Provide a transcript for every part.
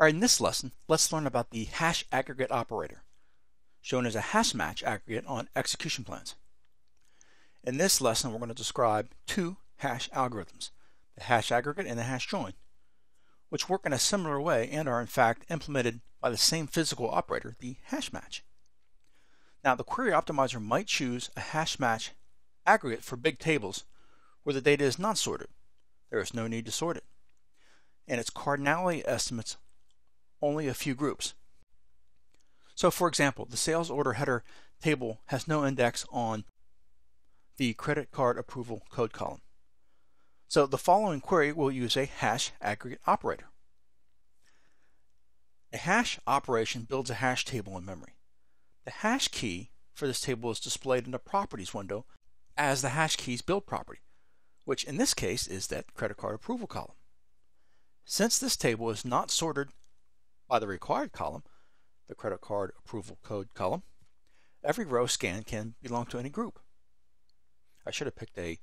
Alright, in this lesson, let's learn about the hash aggregate operator, shown as a hash match aggregate on execution plans. In this lesson, we're going to describe two hash algorithms, the hash aggregate and the hash join, which work in a similar way and are in fact implemented by the same physical operator, the hash match. Now, the query optimizer might choose a hash match aggregate for big tables where the data is not sorted. There is no need to sort it. And its cardinality estimates only a few groups. So for example, the sales order header table has no index on the credit card approval code column. So the following query will use a hash aggregate operator. A hash operation builds a hash table in memory. The hash key for this table is displayed in the properties window as the hash key's build property, which in this case is that credit card approval column. Since this table is not sorted by the required column, the credit card approval code column, every row scanned can belong to any group. I should have picked a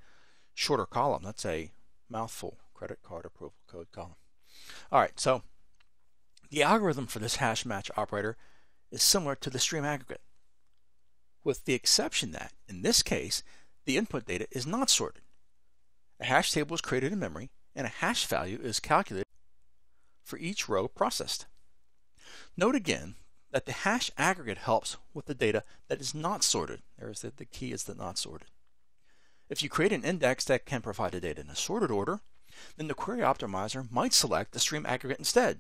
shorter column. That's a mouthful, credit card approval code column. All right, so the algorithm for this hash match operator is similar to the stream aggregate, with the exception that, in this case, the input data is not sorted. A hash table is created in memory, and a hash value is calculated for each row processed. Note again that the hash aggregate helps with the data that is not sorted. There's the, the key is the not sorted. If you create an index that can provide the data in a sorted order, then the query optimizer might select the stream aggregate instead.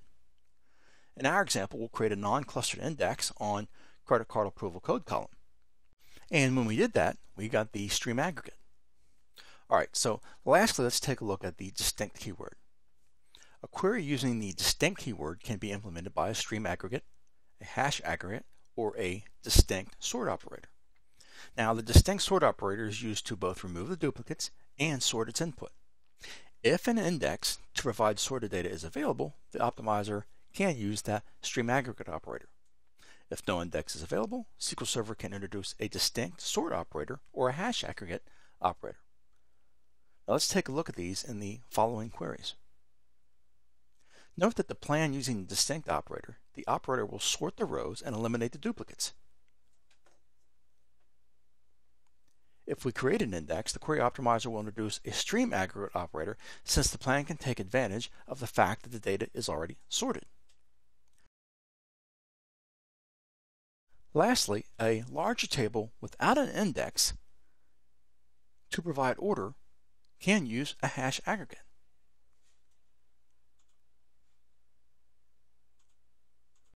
In our example, we'll create a non-clustered index on credit card approval code column. And when we did that, we got the stream aggregate. All right, so lastly, let's take a look at the distinct keyword. Query using the distinct keyword can be implemented by a stream aggregate, a hash aggregate, or a distinct sort operator. Now, the distinct sort operator is used to both remove the duplicates and sort its input. If an index to provide sorted data is available, the optimizer can use that stream aggregate operator. If no index is available, SQL Server can introduce a distinct sort operator or a hash aggregate operator. Now let's take a look at these in the following queries. Note that the plan using the distinct operator, the operator will sort the rows and eliminate the duplicates. If we create an index, the query optimizer will introduce a stream aggregate operator since the plan can take advantage of the fact that the data is already sorted. Lastly, a larger table without an index to provide order can use a hash aggregate.